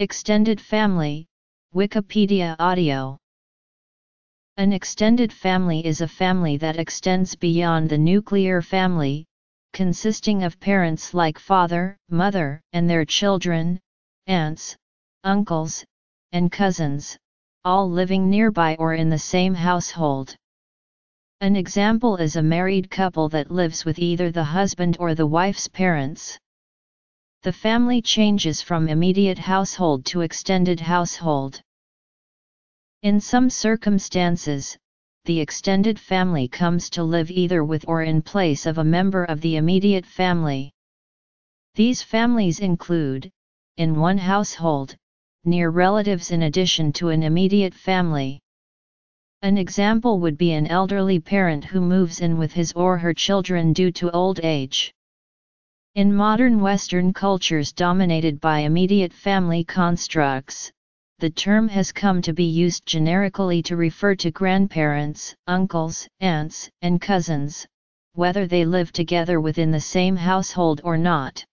Extended family, Wikipedia audio. An extended family is a family that extends beyond the nuclear family, consisting of parents like father, mother, and their children, aunts, uncles, and cousins, all living nearby or in the same household. An example is a married couple that lives with either the husband or the wife's parents. The family changes from immediate household to extended household. In some circumstances, the extended family comes to live either with or in place of a member of the immediate family. These families include, in one household, near relatives in addition to an immediate family. An example would be an elderly parent who moves in with his or her children due to old age. In modern Western cultures dominated by immediate family constructs, the term has come to be used generically to refer to grandparents, uncles, aunts, and cousins, whether they live together within the same household or not.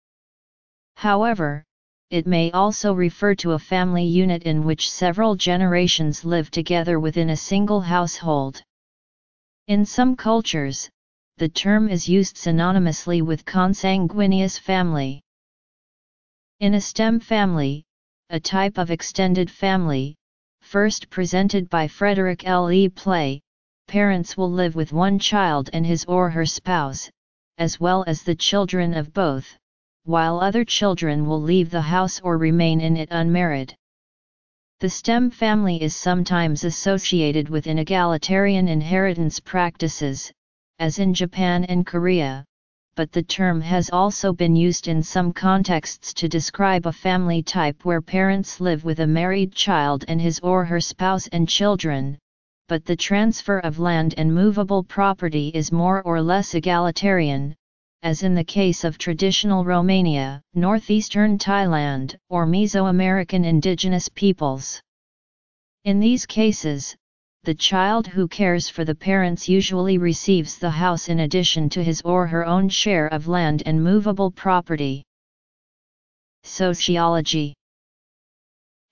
However, it may also refer to a family unit in which several generations live together within a single household. In some cultures, the term is used synonymously with consanguineous family. In a stem family, a type of extended family, first presented by Frederick L. E. Play, parents will live with one child and his or her spouse, as well as the children of both, while other children will leave the house or remain in it unmarried. The STEM family is sometimes associated with inegalitarian inheritance practices, as in Japan and Korea, but the term has also been used in some contexts to describe a family type where parents live with a married child and his or her spouse and children, but the transfer of land and movable property is more or less egalitarian, as in the case of traditional Romania, northeastern Thailand, or Mesoamerican indigenous peoples. In these cases, the child who cares for the parents usually receives the house in addition to his or her own share of land and movable property. Sociology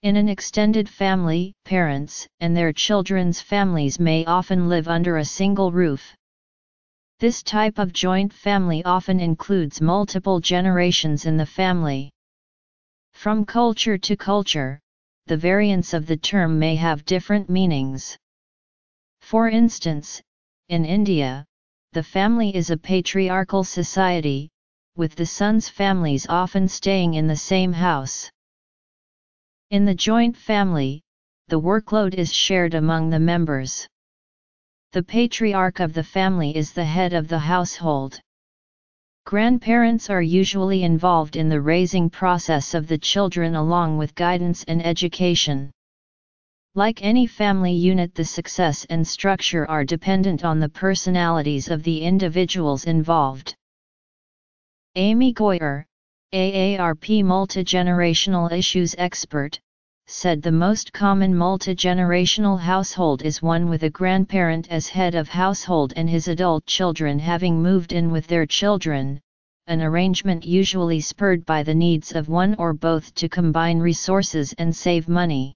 In an extended family, parents and their children's families may often live under a single roof. This type of joint family often includes multiple generations in the family. From culture to culture, the variants of the term may have different meanings. For instance, in India, the family is a patriarchal society, with the sons' families often staying in the same house. In the joint family, the workload is shared among the members. The patriarch of the family is the head of the household. Grandparents are usually involved in the raising process of the children along with guidance and education. Like any family unit the success and structure are dependent on the personalities of the individuals involved. Amy Goyer, AARP multigenerational issues expert, said the most common multigenerational household is one with a grandparent as head of household and his adult children having moved in with their children, an arrangement usually spurred by the needs of one or both to combine resources and save money.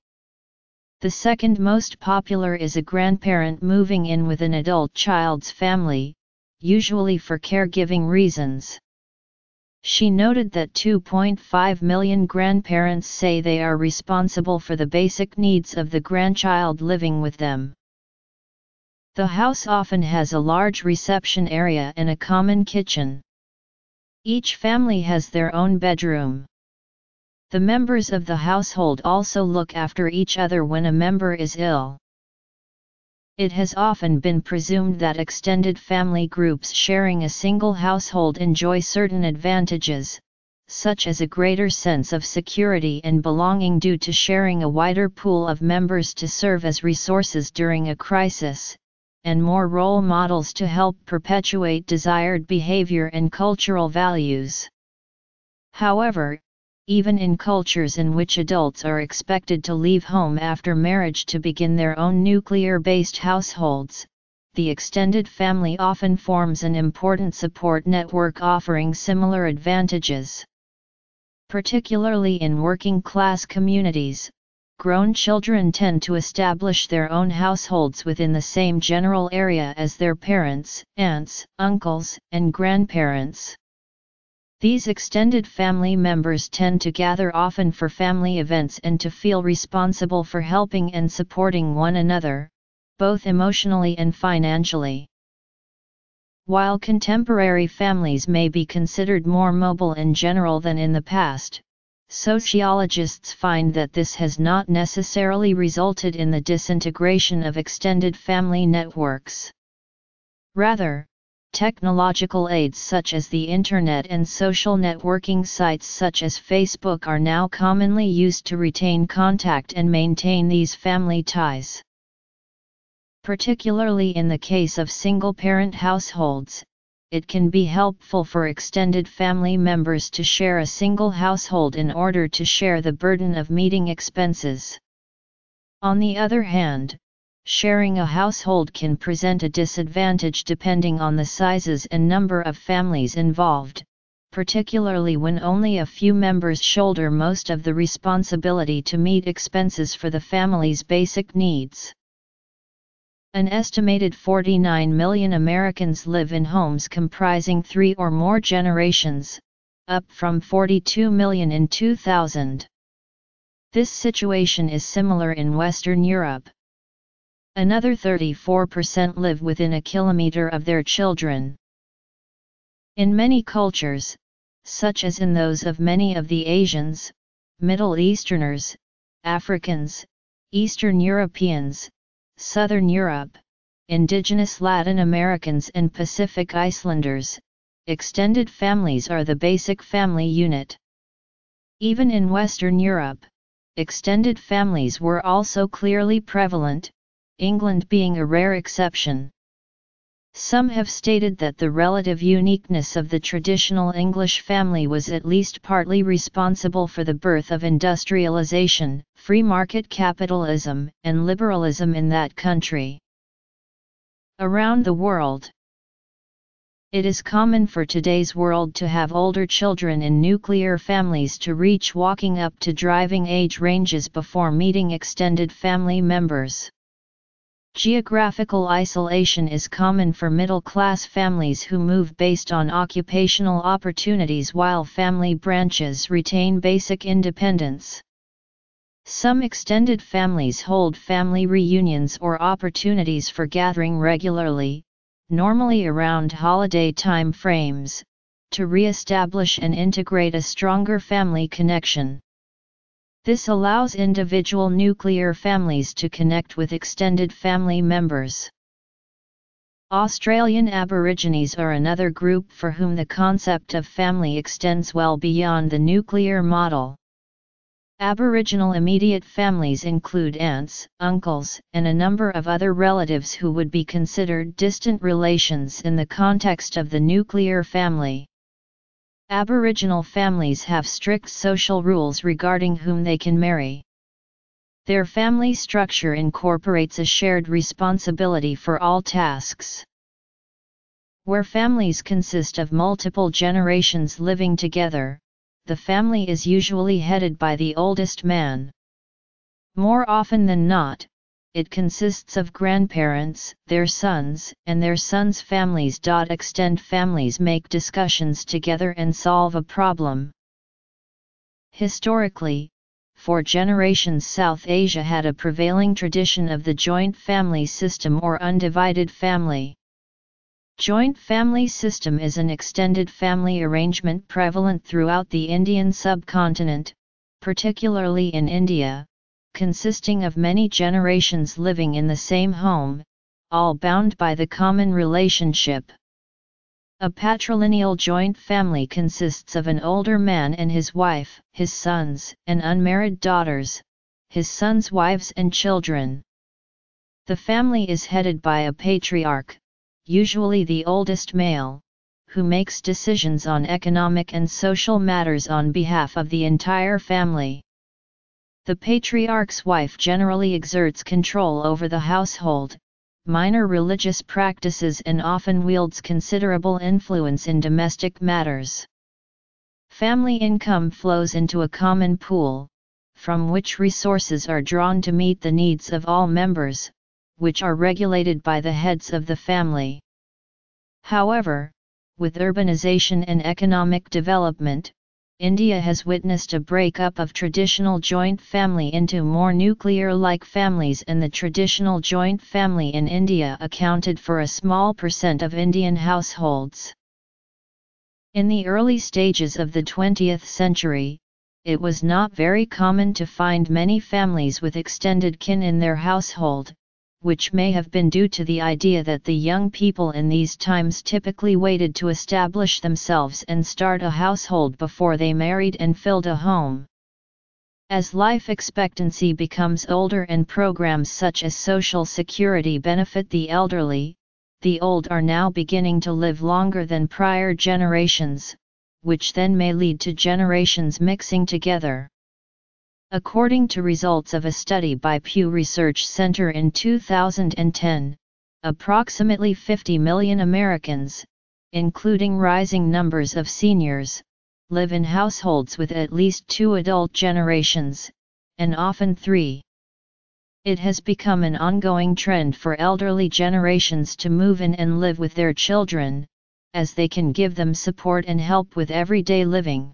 The second most popular is a grandparent moving in with an adult child's family, usually for caregiving reasons. She noted that 2.5 million grandparents say they are responsible for the basic needs of the grandchild living with them. The house often has a large reception area and a common kitchen. Each family has their own bedroom. The members of the household also look after each other when a member is ill. It has often been presumed that extended family groups sharing a single household enjoy certain advantages, such as a greater sense of security and belonging due to sharing a wider pool of members to serve as resources during a crisis, and more role models to help perpetuate desired behavior and cultural values. However, even in cultures in which adults are expected to leave home after marriage to begin their own nuclear-based households, the extended family often forms an important support network offering similar advantages. Particularly in working class communities, grown children tend to establish their own households within the same general area as their parents, aunts, uncles, and grandparents. These extended family members tend to gather often for family events and to feel responsible for helping and supporting one another, both emotionally and financially. While contemporary families may be considered more mobile in general than in the past, sociologists find that this has not necessarily resulted in the disintegration of extended family networks. Rather, technological aids such as the Internet and social networking sites such as Facebook are now commonly used to retain contact and maintain these family ties. Particularly in the case of single-parent households, it can be helpful for extended family members to share a single household in order to share the burden of meeting expenses. On the other hand, sharing a household can present a disadvantage depending on the sizes and number of families involved, particularly when only a few members shoulder most of the responsibility to meet expenses for the family's basic needs. An estimated 49 million Americans live in homes comprising three or more generations, up from 42 million in 2000. This situation is similar in Western Europe. Another 34% live within a kilometer of their children. In many cultures, such as in those of many of the Asians, Middle Easterners, Africans, Eastern Europeans, Southern Europe, indigenous Latin Americans and Pacific Islanders, extended families are the basic family unit. Even in Western Europe, extended families were also clearly prevalent, England being a rare exception. Some have stated that the relative uniqueness of the traditional English family was at least partly responsible for the birth of industrialization, free market capitalism, and liberalism in that country. Around the world, it is common for today's world to have older children in nuclear families to reach walking up to driving age ranges before meeting extended family members. Geographical isolation is common for middle-class families who move based on occupational opportunities while family branches retain basic independence. Some extended families hold family reunions or opportunities for gathering regularly, normally around holiday time frames, to re-establish and integrate a stronger family connection. This allows individual nuclear families to connect with extended family members. Australian Aborigines are another group for whom the concept of family extends well beyond the nuclear model. Aboriginal immediate families include aunts, uncles, and a number of other relatives who would be considered distant relations in the context of the nuclear family. Aboriginal families have strict social rules regarding whom they can marry. Their family structure incorporates a shared responsibility for all tasks. Where families consist of multiple generations living together, the family is usually headed by the oldest man. More often than not, it consists of grandparents, their sons, and their sons' families. Extend families make discussions together and solve a problem. Historically, for generations South Asia had a prevailing tradition of the joint family system or undivided family. Joint family system is an extended family arrangement prevalent throughout the Indian subcontinent, particularly in India, consisting of many generations living in the same home, all bound by the common relationship. A patrilineal joint family consists of an older man and his wife, his sons and unmarried daughters, his sons' wives and children. The family is headed by a patriarch, usually the oldest male, who makes decisions on economic and social matters on behalf of the entire family. The patriarch's wife generally exerts control over the household, minor religious practices and often wields considerable influence in domestic matters. Family income flows into a common pool, from which resources are drawn to meet the needs of all members, which are regulated by the heads of the family. However, with urbanization and economic development, India has witnessed a breakup of traditional joint family into more nuclear-like families and the traditional joint family in India accounted for a small percent of Indian households. In the early stages of the 20th century, it was not very common to find many families with extended kin in their household, which may have been due to the idea that the young people in these times typically waited to establish themselves and start a household before they married and filled a home. As life expectancy becomes older and programs such as Social Security benefit the elderly, the old are now beginning to live longer than prior generations, which then may lead to generations mixing together. According to results of a study by Pew Research Center in 2010, approximately 50 million Americans, including rising numbers of seniors, live in households with at least two adult generations, and often three. It has become an ongoing trend for elderly generations to move in and live with their children, as they can give them support and help with everyday living.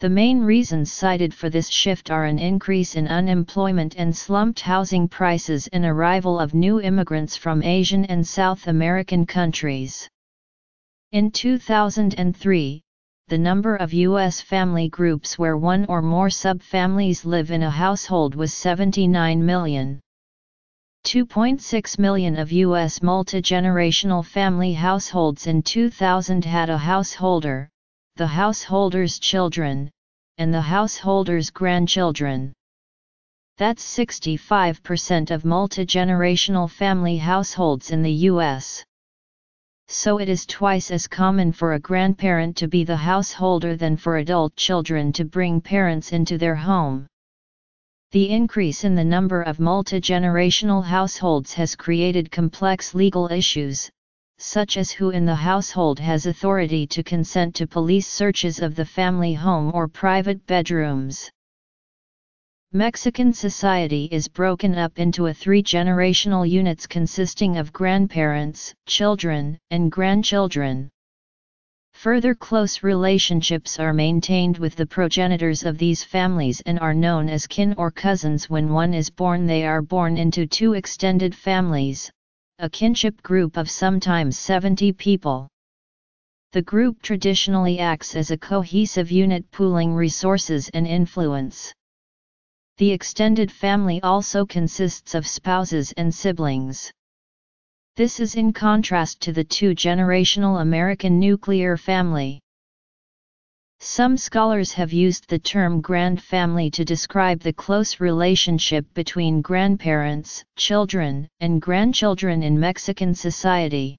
The main reasons cited for this shift are an increase in unemployment and slumped housing prices and arrival of new immigrants from Asian and South American countries. In 2003, the number of U.S. family groups where one or more subfamilies live in a household was 79 million. 2.6 million of U.S. multi-generational family households in 2000 had a householder, the householder's children, and the householder's grandchildren. That's 65% of multi-generational family households in the U.S. So it is twice as common for a grandparent to be the householder than for adult children to bring parents into their home. The increase in the number of multi-generational households has created complex legal issues, such as who in the household has authority to consent to police searches of the family home or private bedrooms. Mexican society is broken up into a three-generational units consisting of grandparents, children, and grandchildren. Further close relationships are maintained with the progenitors of these families and are known as kin or cousins when one is born they are born into two extended families, a kinship group of sometimes 70 people. The group traditionally acts as a cohesive unit pooling resources and influence. The extended family also consists of spouses and siblings. This is in contrast to the two-generational American nuclear family. Some scholars have used the term grand family to describe the close relationship between grandparents, children, and grandchildren in Mexican society.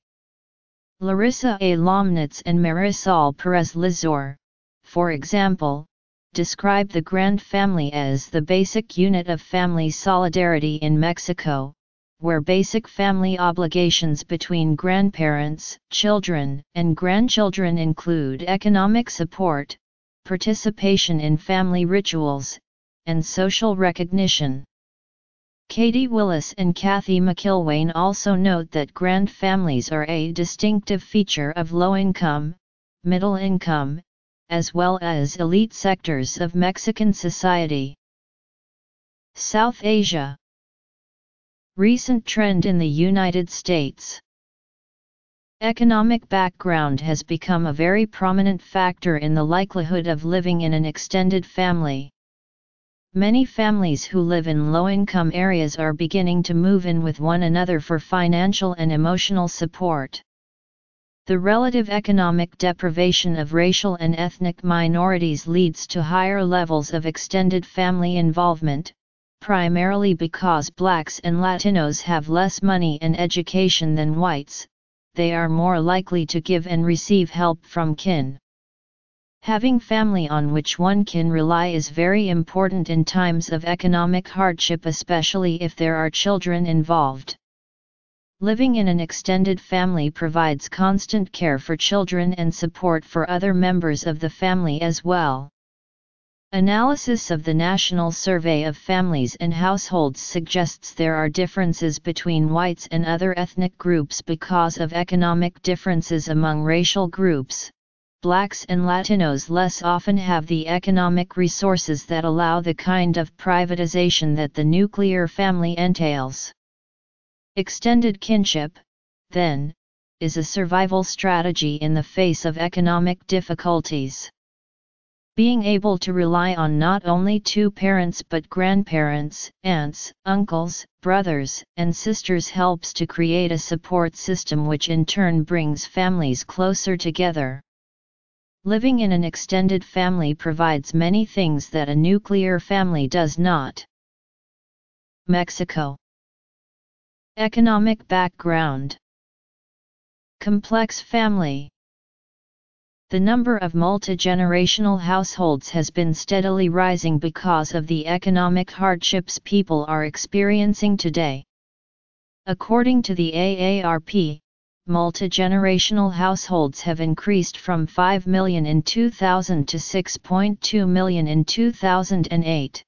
Larissa A. Lomnitz and Marisol Perez Lizaur, for example, describe the grand family as the basic unit of family solidarity in Mexico, where basic family obligations between grandparents, children, and grandchildren include economic support, participation in family rituals, and social recognition. Katie Willis and Kathy McIlwaine also note that grand families are a distinctive feature of low income, middle income, as well as elite sectors of Mexican society. South Asia Recent trend in the United States Economic background has become a very prominent factor in the likelihood of living in an extended family. Many families who live in low-income areas are beginning to move in with one another for financial and emotional support. The relative economic deprivation of racial and ethnic minorities leads to higher levels of extended family involvement, primarily because blacks and Latinos have less money and education than whites, they are more likely to give and receive help from kin. Having family on which one can rely is very important in times of economic hardship especially if there are children involved. Living in an extended family provides constant care for children and support for other members of the family as well. Analysis of the National Survey of Families and Households suggests there are differences between whites and other ethnic groups because of economic differences among racial groups. Blacks and Latinos less often have the economic resources that allow the kind of privatization that the nuclear family entails. Extended kinship, then, is a survival strategy in the face of economic difficulties. Being able to rely on not only two parents but grandparents, aunts, uncles, brothers, and sisters helps to create a support system which in turn brings families closer together. Living in an extended family provides many things that a nuclear family does not. Mexico Economic background Complex family the number of multi-generational households has been steadily rising because of the economic hardships people are experiencing today. According to the AARP, multi-generational households have increased from 5 million in 2000 to 6.2 million in 2008.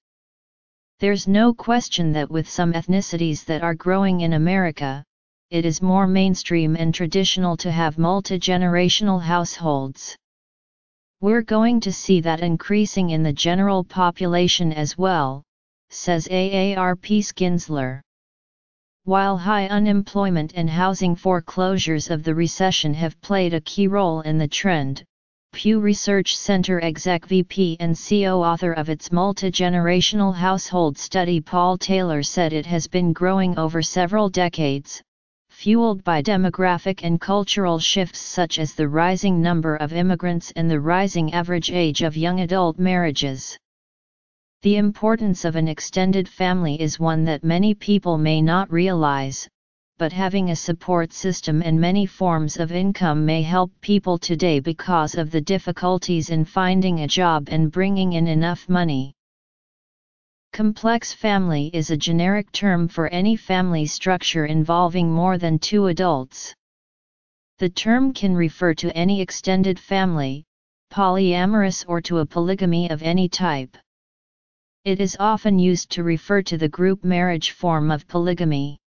There's no question that with some ethnicities that are growing in America, it is more mainstream and traditional to have multi-generational households. We're going to see that increasing in the general population as well, says AARP's Ginzler. While high unemployment and housing foreclosures of the recession have played a key role in the trend, Pew Research Center exec VP and CO author of its multi-generational household study Paul Taylor said it has been growing over several decades, fueled by demographic and cultural shifts such as the rising number of immigrants and the rising average age of young adult marriages. The importance of an extended family is one that many people may not realize, but having a support system and many forms of income may help people today because of the difficulties in finding a job and bringing in enough money. Complex family is a generic term for any family structure involving more than two adults. The term can refer to any extended family, polyamorous or to a polygamy of any type. It is often used to refer to the group marriage form of polygamy.